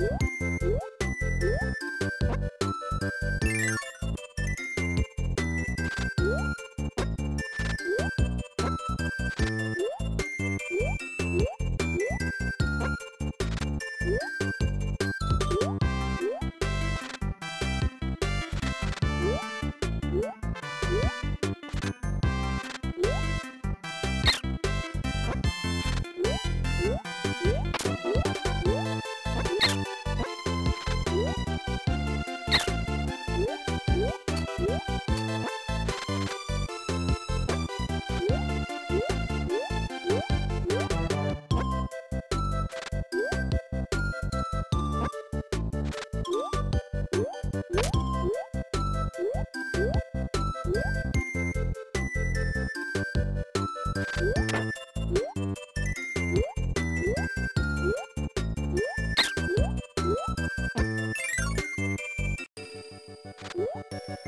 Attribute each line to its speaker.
Speaker 1: 응? What?